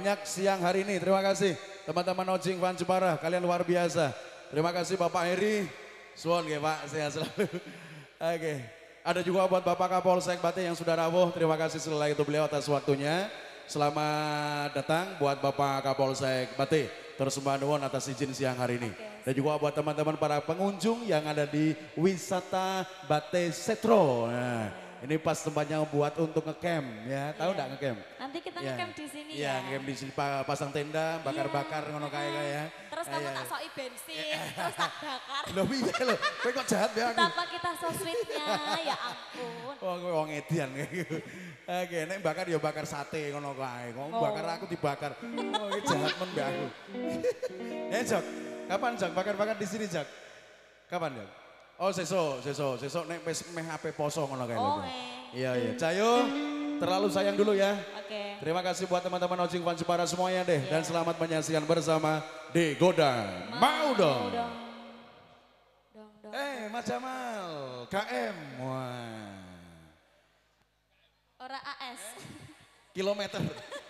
banyak siang hari ini. Terima kasih teman-teman Ojing Van Jepara, kalian luar biasa. Terima kasih Bapak Heri, Suwon ya Pak, sehat selalu. Oke, ada juga buat Bapak Kapolsek Bate yang sudah rawuh, terima kasih selalu itu beliau atas waktunya. Selamat datang buat Bapak Kapolsek Bate, terus Nuwun atas izin siang hari ini. Dan juga buat teman-teman para pengunjung yang ada di wisata Bate Setro. Nah, ini pas tempatnya buat untuk ngecamp ya, tahu enggak Iya. ngecamp? Nanti kita Ya. ngecamp di sini Iya, ya. ngecamp di sini pa- pasang tenda, bakar-bakar ngono kayak kayak ya. Terus kamu Iya. tak soki bensin, terus tak bakar. Loh iya loh, kowe kok jahat ya aku. Betapa kita so sweetnya, ya ampun. Oh, kowe wong edian gitu. Oke, nek bakar ya bakar sate ngono kae. Kok Oh. bakar aku dibakar. Oh, jahat men mbak aku. eh, Jok. Kapan Jok bakar-bakar di sini, Jok? Kapan, Jok? Oh, sesuk, sesuk, sesuk nek wis meh ape poso ngono kae. Oh, eh. Iya, iya. Cayo, terlalu sayang dulu ya. Oke. Terima kasih buat teman-teman Ojing Fans Jepara semuanya deh. Dan Iya. selamat menyaksikan bersama De Goda. Mau dong. dong. Dong, dong. Eh, Mas Jamal, KM. Wah. Ora AS. Kilometer.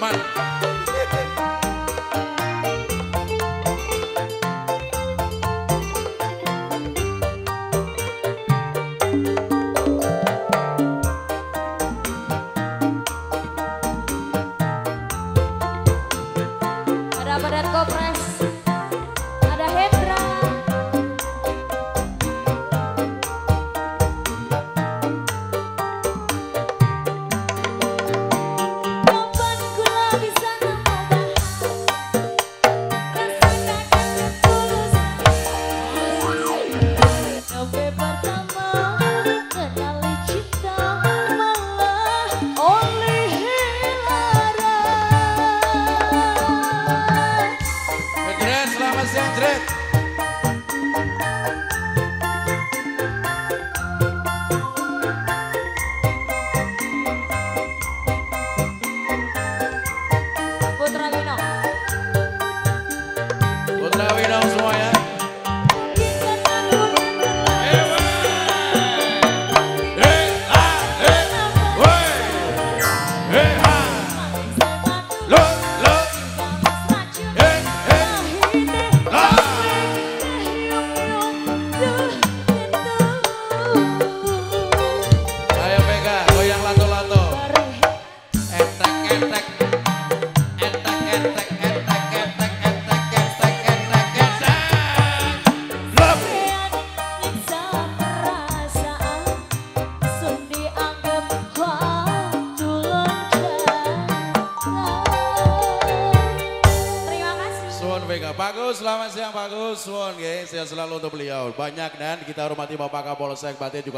Jerman. Ada padat kopres. Bagus, selamat siang Bagus. Suwon, nggih. Sehat selalu untuk beliau. Banyak dan kita hormati Bapak Kapolsek Batin juga